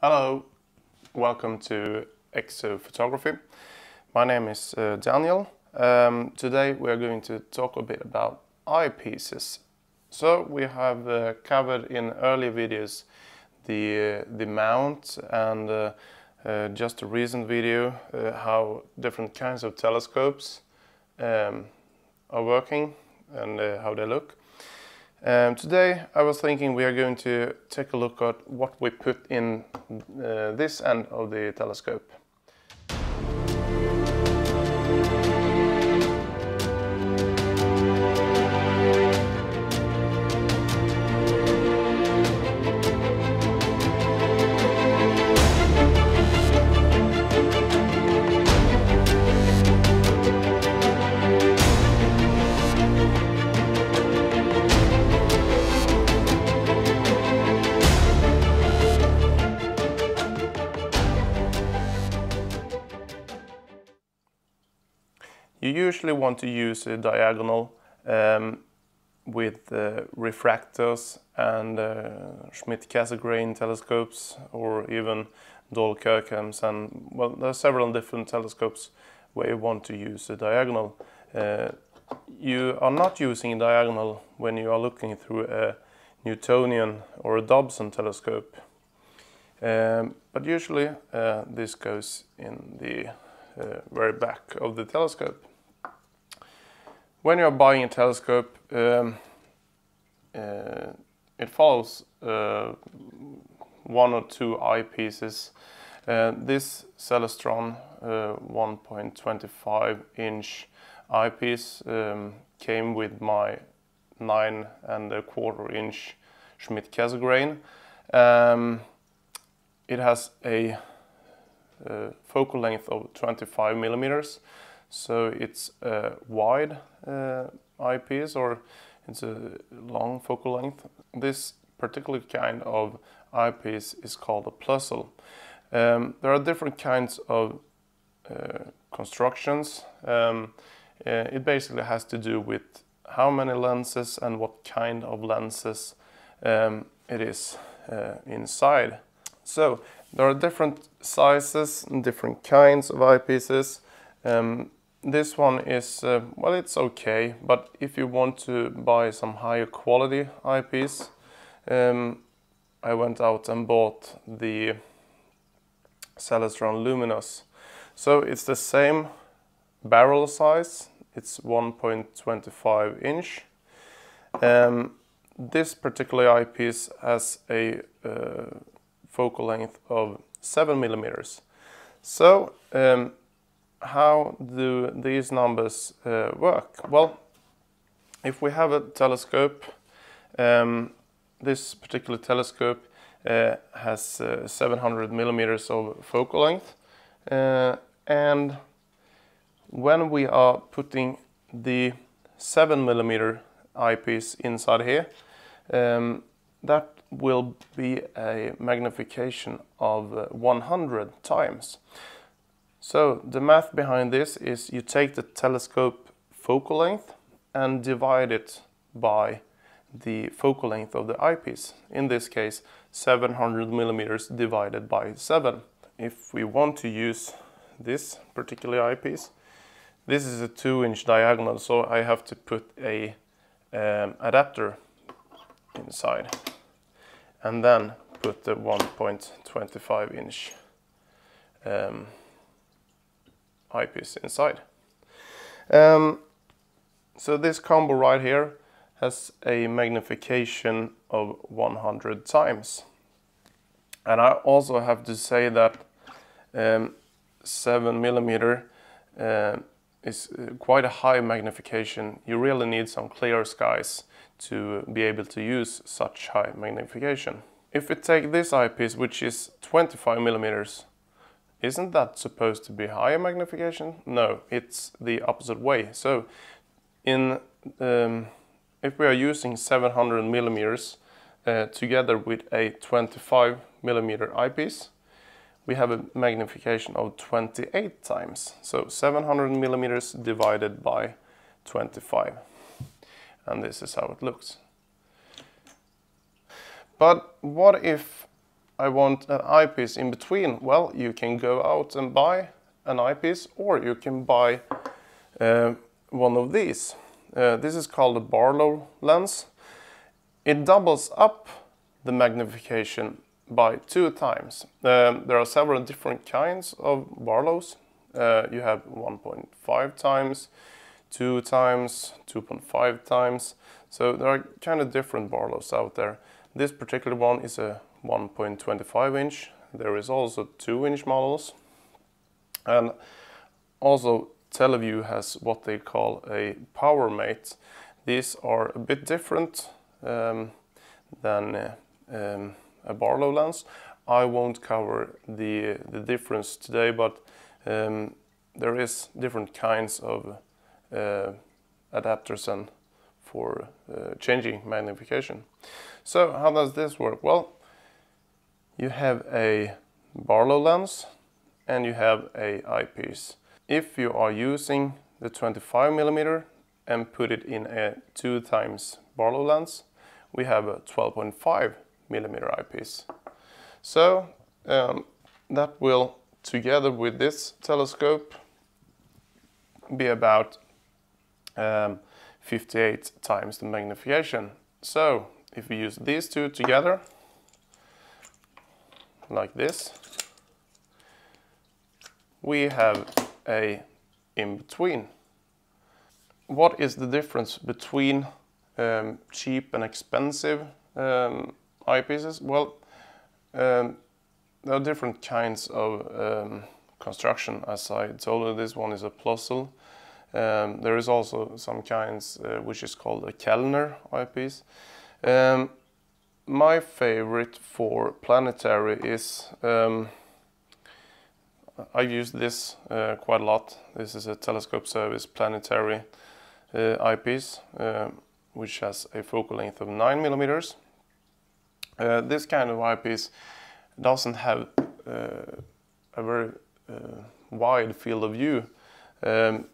Hello, welcome to Exo Photography. My name is uh, Daniel. Um, today we are going to talk a bit about eyepieces. So we have uh, covered in earlier videos the, uh, the mount and uh, uh, just a recent video uh, how different kinds of telescopes um, are working and how they look. Um, today I was thinking we are going to take a look at what we put in uh, this end of the telescope. You usually want to use a diagonal um, with uh, refractors and uh, Schmidt-Cassegrain telescopes or even Dall Kirkhams and well there are several different telescopes where you want to use a diagonal. Uh, you are not using a diagonal when you are looking through a Newtonian or a Dobson telescope. Um, but usually uh, this goes in the uh, very back of the telescope. When you're buying a telescope, um, uh, it follows uh, one or two eyepieces. Uh, this Celestron uh, 1.25 inch eyepiece um, came with my nine and a quarter inch Schmidt Cassegrain. Um, it has a focal length of 25 millimeters so it's a wide uh, eyepiece or it's a long focal length. This particular kind of eyepiece is called a Plössl. Um, there are different kinds of uh, constructions. Um, uh, it basically has to do with how many lenses and what kind of lenses um, it is uh, inside. So there are different sizes and different kinds of eyepieces. Um, this one is, uh, well, it's okay, but if you want to buy some higher quality eyepiece, um, I went out and bought the Celestron Luminos. So it's the same barrel size, it's 1.25 inch. Um, this particular eyepiece has a uh, focal length of 7 millimeters. So um, how do these numbers uh, work? Well, if we have a telescope, um, this particular telescope uh, has uh, 700 millimeters of focal length uh, and when we are putting the 7 millimeter eyepiece inside here um, that will be a magnification of uh, 100 times. So the math behind this is you take the telescope focal length and divide it by the focal length of the eyepiece. In this case, 700 millimeters divided by 7. If we want to use this particular eyepiece, this is a 2 inch diagonal, so I have to put a um, adapter inside and then put the 1.25 inch um, eyepiece inside. Um, so this combo right here has a magnification of 100 times. And I also have to say that um, 7 millimeter uh, is uh, quite a high magnification. You really need some clear skies to be able to use such high magnification. If we take this eyepiece, which is 25 millimeters, isn't that supposed to be higher magnification? No, it's the opposite way. So in um, if we are using 700 millimeters uh, together with a 25 millimeter eyepiece, we have a magnification of 28 times. So 700 millimeters divided by 25. And this is how it looks. But what if I want an eyepiece in between, well, you can go out and buy an eyepiece or you can buy uh, one of these. Uh, this is called a Barlow lens. It doubles up the magnification by two times. Um, there are several different kinds of Barlows. Uh, you have 1.5 times, 2 times, 2.5 times. So there are kind of different Barlows out there. This particular one is a 1.25 inch. There is also 2 inch models. And also TeleVue has what they call a PowerMate. These are a bit different um, than uh, um, a Barlow lens. I won't cover the, the difference today, but um, there is different kinds of uh, adapters and for uh, changing magnification. So how does this work? Well, you have a Barlow lens and you have a eyepiece. If you are using the 25 millimeter and put it in a two times Barlow lens, we have a 12.5 millimeter eyepiece. So um, that will, together with this telescope, be about um, 58 times the magnification. So if we use these two together, like this, we have a in-between. What is the difference between um, cheap and expensive um, eyepieces? Well, um, there are different kinds of um, construction. As I told you, this one is a Plössl. Um, there is also some kinds uh, which is called a Kellner eyepiece. Um, my favorite for planetary is I use this uh, quite a lot. This is a telescope service planetary uh, eyepiece, uh, which has a focal length of 9 millimeters. Uh, this kind of eyepiece doesn't have uh, a very uh, wide field of view, um,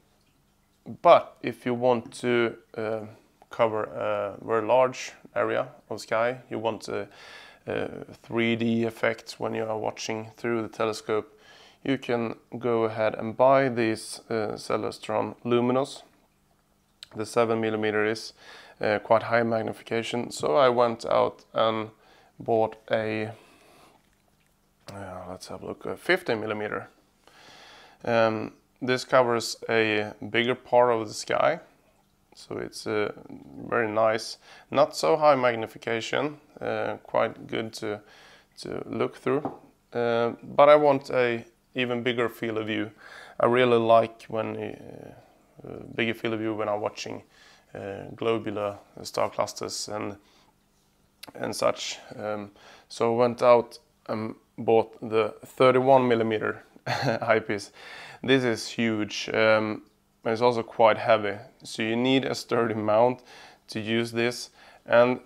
but if you want to cover a very large area of sky, you want a, a 3D effect when you are watching through the telescope, you can go ahead and buy these uh, Celestron Luminos. The 7 millimeter is uh, quite high magnification, so I went out and bought a, uh, let's have a look, a 15 millimeter. Um, this covers a bigger part of the sky, so it's uh, very nice, not so high magnification, uh, quite good to, to look through. Uh, but I want a even bigger field of view. I really like when uh, uh, bigger field of view when I'm watching globular star clusters and and such. Um, so I went out and bought the 31 millimeter eyepiece. This is huge. Um, it's also quite heavy, so you need a sturdy mount to use this. And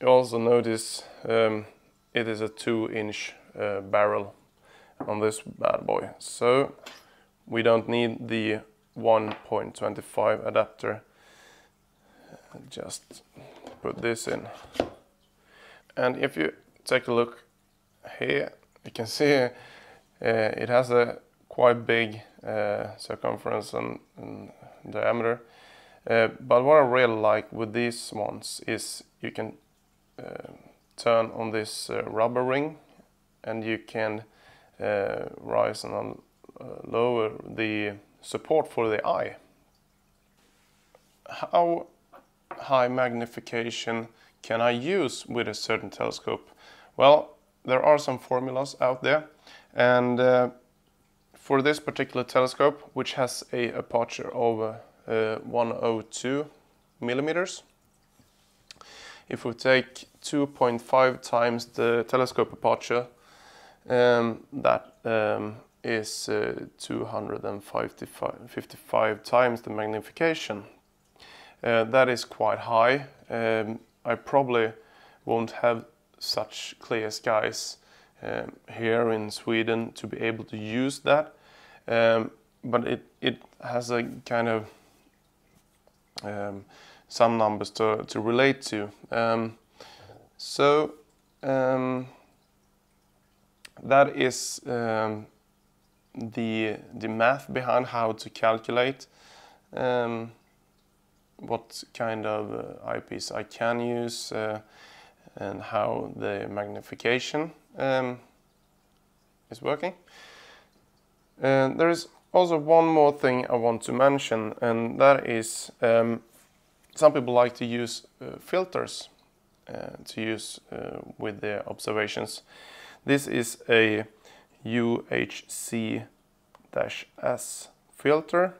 you also notice um, it is a two inch uh, barrel on this bad boy. So we don't need the 1.25 adapter. Just put this in. And if you take a look here, you can see uh, it has a quite big uh, circumference and, and diameter. Uh, but what I really like with these ones is you can uh, turn on this uh, rubber ring and you can uh, rise and lower the support for the eye. How high magnification can I use with a certain telescope? Well, there are some formulas out there and uh, for this particular telescope, which has a aperture of uh, 102 millimeters, if we take 2.5 times the telescope aperture um, that um, is uh, 255 times the magnification. Uh, that is quite high. Um, I probably won't have such clear skies um, here in Sweden to be able to use that. Um, but it, it has a kind of um, some numbers to, to relate to. Um, so that is um, the the math behind how to calculate um, what kind of uh, eyepiece I can use uh, and how the magnification um, is working. And there is also one more thing I want to mention and that is um, some people like to use uh, filters uh, to use uh, with their observations. This is a UHC-S filter.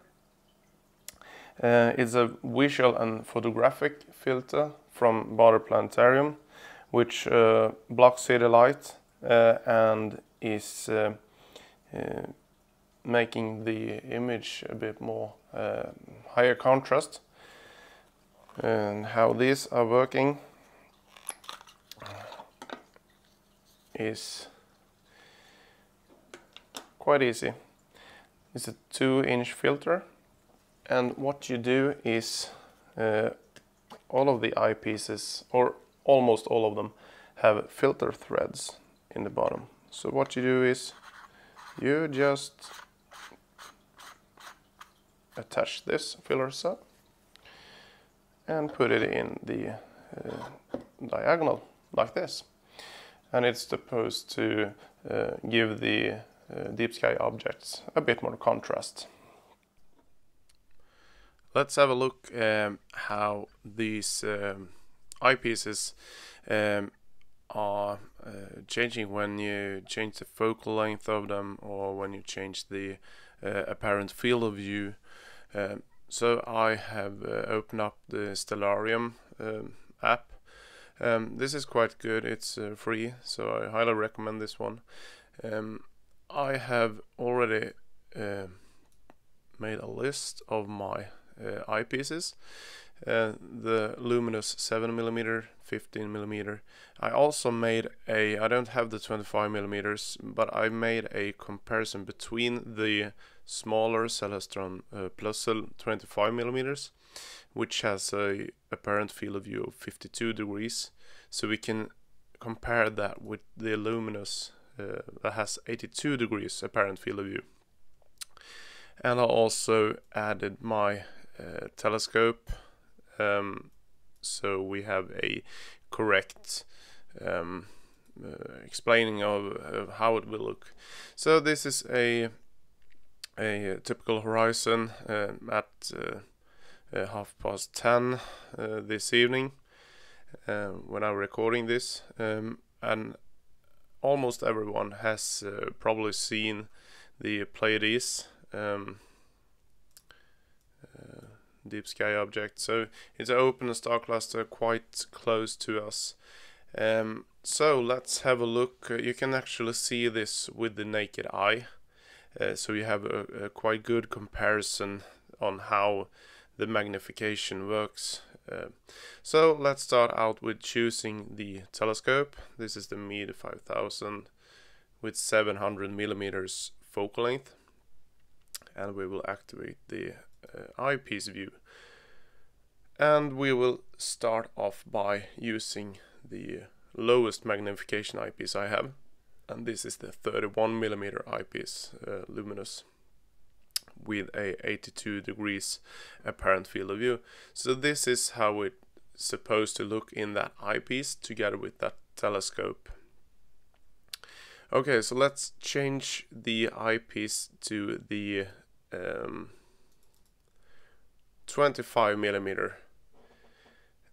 Uh, it's a visual and photographic filter from Baader Planetarium which uh, blocks city light uh, and is uh, making the image a bit more higher contrast and how these are working is quite easy. It's a two inch filter and what you do is uh, all of the eyepieces or almost all of them have filter threads in the bottom. So what you do is you just attach this filler sub and put it in the uh, diagonal like this and it's supposed to uh, give the uh, deep sky objects a bit more contrast. Let's have a look um, how these um, eyepieces um, are uh, changing when you change the focal length of them or when you change the uh, apparent field of view. Um, so I have uh, opened up the Stellarium um, app um, this is quite good, it's uh, free, so I highly recommend this one. Um, I have already uh, made a list of my eyepieces. Uh, the Luminos 7mm, 15mm. I also made a, I don't have the 25mm, but I made a comparison between the smaller Celestron uh, Plössl 25mm which has a apparent field of view of 52 degrees. So we can compare that with the Luminos uh, that has 82 degrees apparent field of view. And I also added my uh, telescope um, so we have a correct um, uh, explaining of, of, how it will look. So this is a a typical horizon uh, at uh, uh, half past 10 uh, this evening uh, when I'm recording this um, and almost everyone has probably seen the Pleiades um, deep sky object. So it's an open star cluster quite close to us. Um, so let's have a look. Uh, you can actually see this with the naked eye. Uh, so you have a, a, quite good comparison on how the magnification works. Uh, so let's start out with choosing the telescope. This is the Meade 5000 with 700 millimeters focal length and we will activate the eyepiece view and we will start off by using the lowest magnification eyepiece I have and this is the 31 millimeter eyepiece uh, Luminos with a 82 degrees apparent field of view. So this is how it's supposed to look in that eyepiece together with that telescope. Okay, so let's change the eyepiece to the um, 25 millimeter.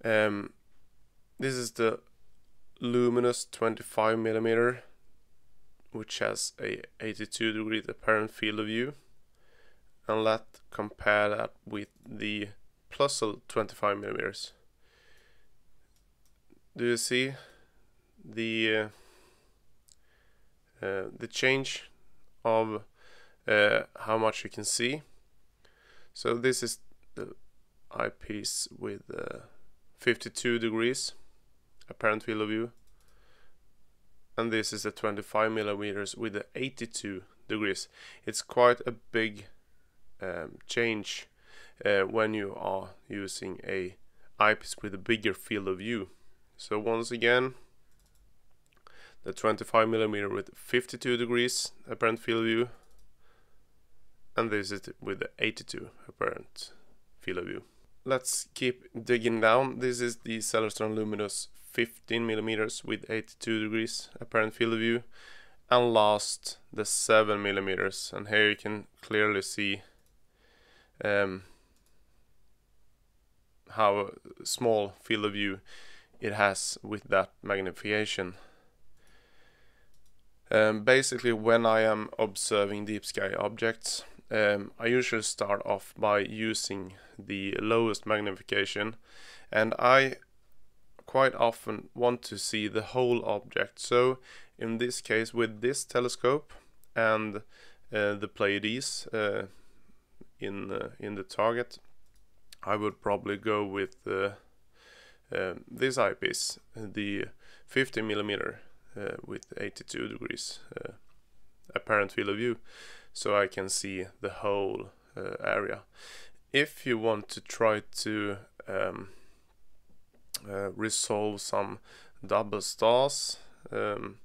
Um, this is the Luminos 25 millimeter, which has a 82 degree apparent field of view and let's compare that with the Plössl 25 millimeters. Do you see the uh, uh, the change of uh, how much you can see? So this is the eyepiece with uh, 52 degrees apparent field of view and this is the 25 millimeters with the 82 degrees. It's quite a big um, change uh, when you are using a eyepiece with a bigger field of view. So once again, the 25 millimeter with 52 degrees apparent field of view and this is with the 82 apparent field of view. Let's keep digging down. This is the Celestron Luminos 15 millimeters with 82 degrees apparent field of view and last the 7 millimeters and here you can clearly see um, how small field of view it has with that magnification. Um, basically when I am observing deep sky objects um, I usually start off by using the lowest magnification and I quite often want to see the whole object. So in this case with this telescope and uh, the Pleiades uh, in uh, in the target I would probably go with uh, this eyepiece the 50 millimeter uh, with 82 degrees uh, apparent field of view so I can see the whole area. If you want to try to um, resolve some double stars um,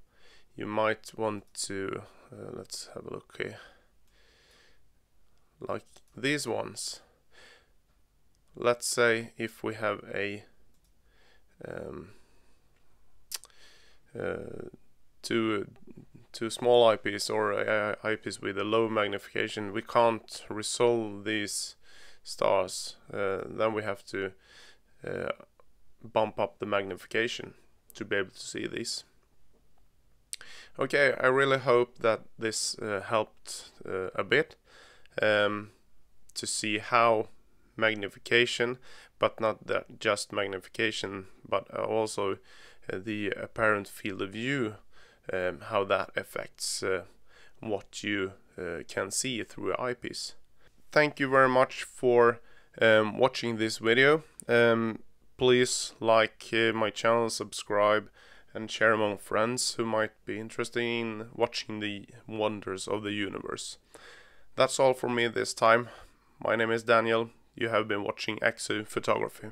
you might want to uh, let's have a look here. Like these ones. Let's say if we have a um, uh, two two small IPs or a eyepiece with a low magnification we can't resolve these stars uh, then we have to uh, bump up the magnification to be able to see these. Okay, I really hope that this uh, helped uh, a bit um, to see how magnification, but not that just magnification, but uh, also uh, the apparent field of view, um, how that affects uh, what you uh, can see through an eyepiece. Thank you very much for um, watching this video. Um, please like my channel, subscribe, and share among friends who might be interested in watching the wonders of the universe. That's all from me this time. My name is Daniel. You have been watching Exo Photography.